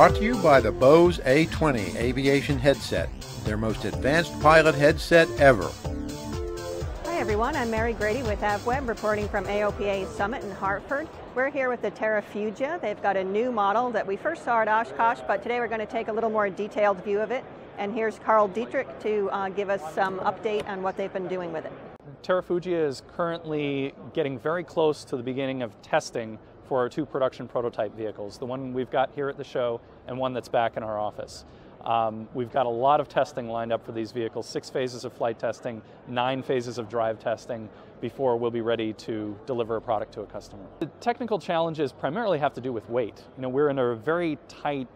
Brought to you by the Bose A20 aviation headset, their most advanced pilot headset ever. Hi everyone, I'm Mary Grady with AvWeb reporting from AOPA Summit in Hartford. We're here with the Terrafugia. They've got a new model that we first saw at Oshkosh, but today we're going to take a little more detailed view of it. And here's Carl Dietrich to uh, give us some update on what they've been doing with it. Terrafugia is currently getting very close to the beginning of testing for our two production prototype vehicles, the one we've got here at the show and one that's back in our office. Um, we've got a lot of testing lined up for these vehicles, six phases of flight testing, nine phases of drive testing before we'll be ready to deliver a product to a customer. The technical challenges primarily have to do with weight. You know, we're in a very tight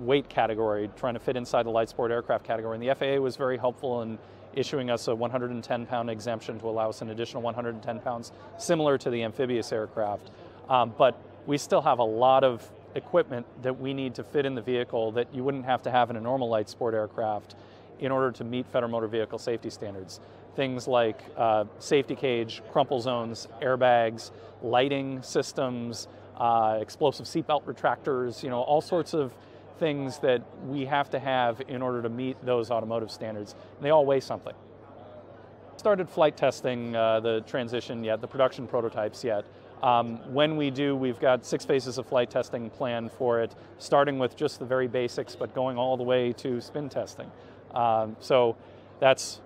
weight category, trying to fit inside the light sport aircraft category, and the FAA was very helpful in issuing us a 110 pound exemption to allow us an additional 110 pounds, similar to the amphibious aircraft. Um, but we still have a lot of equipment that we need to fit in the vehicle that you wouldn't have to have in a normal light sport aircraft in order to meet Federal Motor Vehicle safety standards. Things like uh, safety cage, crumple zones, airbags, lighting systems, uh, explosive seatbelt retractors, you know, all sorts of things that we have to have in order to meet those automotive standards. And they all weigh something. Started flight testing uh, the transition yet, the production prototypes yet. Um, when we do, we've got six phases of flight testing planned for it, starting with just the very basics, but going all the way to spin testing. Um, so that's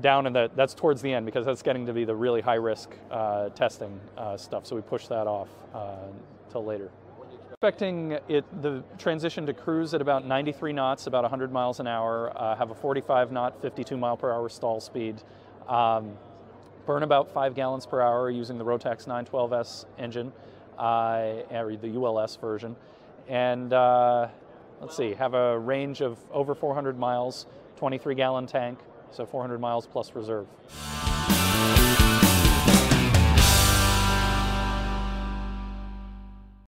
down in the, that's towards the end because that's getting to be the really high risk uh, testing uh, stuff. So we push that off uh, till later. Expecting it, the transition to cruise at about 93 knots, about 100 miles an hour, uh, have a 45 knot, 52 mile per hour stall speed. Um, burn about five gallons per hour using the Rotax 912S engine, uh, or the ULS version. And uh, let's see, have a range of over 400 miles, 23 gallon tank, so 400 miles plus reserve.